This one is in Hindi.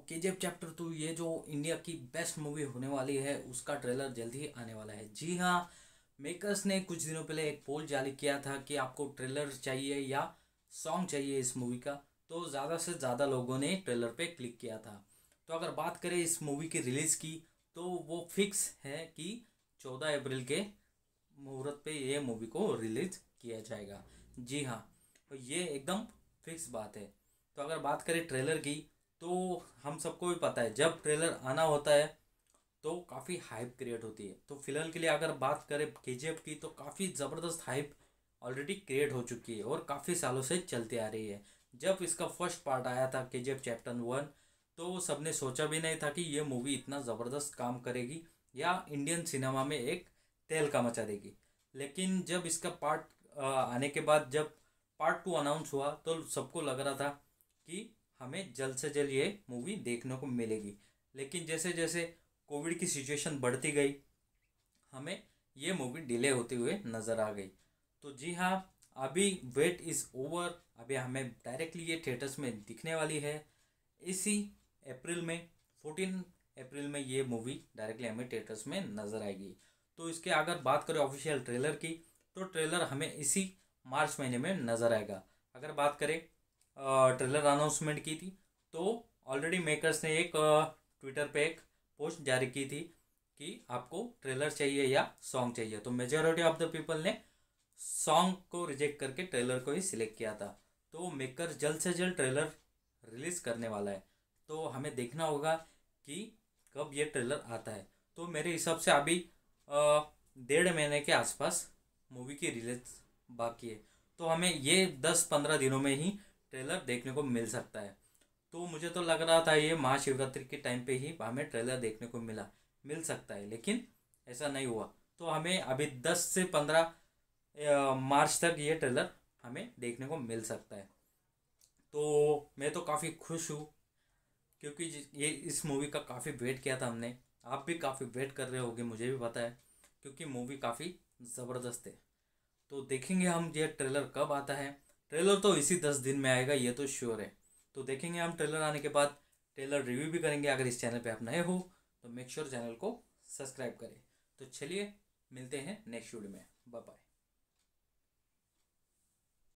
के जी एफ़ चैप्टर टू ये जो इंडिया की बेस्ट मूवी होने वाली है, उसका ट्रेलर जल्द ही आने वाला है। जी हाँ मेकर्स ने कुछ दिनों पहले एक पोल जारी किया था कि आपको ट्रेलर चाहिए या सॉन्ग चाहिए इस मूवी का तो ज़्यादा से ज़्यादा लोगों ने ट्रेलर पे क्लिक किया था। तो अगर बात करें इस मूवी की रिलीज़ की तो वो फिक्स है कि चौदह अप्रैल के मुहूर्त पे ये मूवी को रिलीज़ किया जाएगा। जी हाँ तो ये एकदम फिक्स बात है। तो अगर बात करें ट्रेलर की तो हम सबको भी पता है, जब ट्रेलर आना होता है तो काफ़ी हाइप क्रिएट होती है। तो फ़िलहाल के लिए अगर बात करें के की तो काफ़ी ज़बरदस्त हाइप ऑलरेडी क्रिएट हो चुकी है और काफ़ी सालों से चलती आ रही है। जब इसका फ़र्स्ट पार्ट आया था के चैप्टर वन तो सबने सोचा भी नहीं था कि ये मूवी इतना ज़बरदस्त काम करेगी या इंडियन सिनेमा में एक तेल का मचा देगी। लेकिन जब इसका पार्ट आने के बाद जब पार्ट टू अनाउंस हुआ तो सबको लग रहा था कि हमें जल्द से जल्द ये मूवी देखने को मिलेगी। लेकिन जैसे जैसे कोविड की सिचुएशन बढ़ती गई, हमें ये मूवी डिले होते हुए नज़र आ गई। तो जी हाँ अभी वेट इज़ ओवर अभी हमें डायरेक्टली ये थिएटर्स में दिखने वाली है। इसी अप्रैल में फोर्टीन अप्रैल में ये मूवी डायरेक्टली हमें थिएटर्स में नज़र आएगी। तो इसके अगर बात करें ऑफिशियल ट्रेलर की तो ट्रेलर हमें इसी मार्च महीने में नज़र आएगा। अगर बात करें ट्रेलर अनाउंसमेंट की थी। तो ऑलरेडी मेकर्स ने एक ट्विटर पे एक पोस्ट जारी की थी कि आपको ट्रेलर चाहिए या सॉन्ग चाहिए। तो मेजोरिटी ऑफ़ द पीपल ने सॉन्ग को रिजेक्ट करके ट्रेलर को ही सिलेक्ट किया था। तो मेकर जल्द से जल्द ट्रेलर रिलीज़ करने वाला है। तो हमें देखना होगा कि कब ये ट्रेलर आता है। तो मेरे हिसाब से अभी डेढ़ महीने के आसपास मूवी की रिलीज़ बाकी है। तो हमें ये दस पंद्रह दिनों में ही ट्रेलर देखने को मिल सकता है। तो मुझे तो लग रहा था ये महाशिवरात्रि के टाइम पे ही हमें ट्रेलर देखने को मिला, मिल सकता है, लेकिन ऐसा नहीं हुआ। तो हमें अभी दस से पंद्रह मार्च तक ये ट्रेलर हमें देखने को मिल सकता है। तो मैं तो काफ़ी खुश हूँ, क्योंकि ये, इस मूवी का काफ़ी वेट किया था हमने। आप भी काफ़ी वेट कर रहे होगे, मुझे भी पता है, क्योंकि मूवी काफ़ी ज़बरदस्त है। तो देखेंगे हम ये ट्रेलर कब आता है। ट्रेलर तो इसी दस दिन में आएगा, ये तो श्योर है। तो देखेंगे हम ट्रेलर आने के बाद, ट्रेलर रिव्यू भी करेंगे, अगर इस चैनल पे आप नए हो तो मेक श्योर चैनल को सब्सक्राइब करें। तो चलिए, मिलते हैं नेक्स्ट वीडियो में। Bye bye